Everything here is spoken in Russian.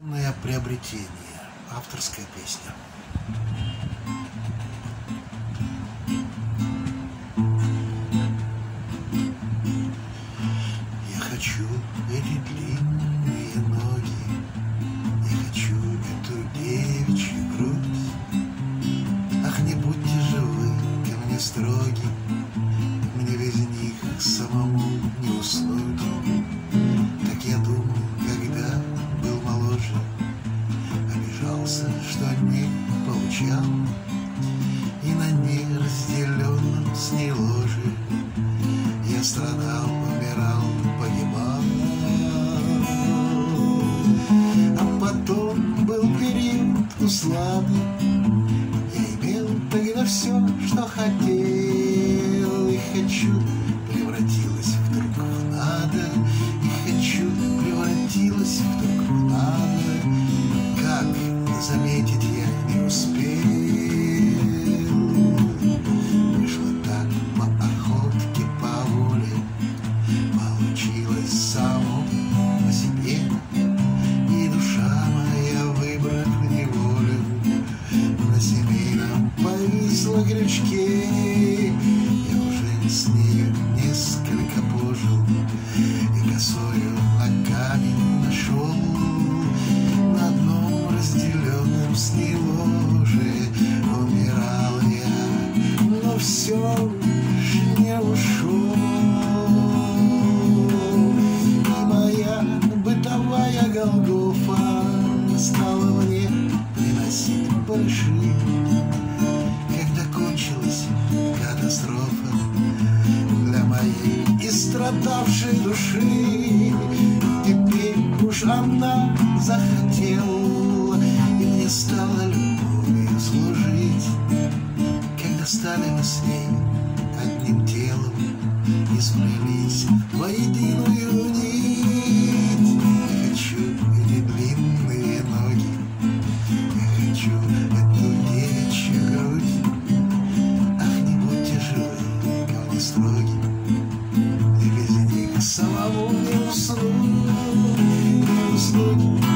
Полное приобретение. Авторская песня. Я хочу эти длинные ноги, Я хочу эту девичью грудь. Ах, не будьте же ко мне строги, Не получал, И на неразделенном с ней ложе Я страдал, умирал, погибал. А потом был период услады, Я имел тогда все, что хотел, И хочу крючке. Я уже с нею несколько пожил, И косою на камень нашел, На одном разделенном с ней ложе Умирал я, но все ж не ушел. И моя бытовая Голгофа Стала мне приносить барыши. Катастрофа Для моей истрадавшей души. Теперь уж она захотела И мне стало любовью служить Когда стали мы с ней одним телом И сплелись в единую нить хочу Christmas.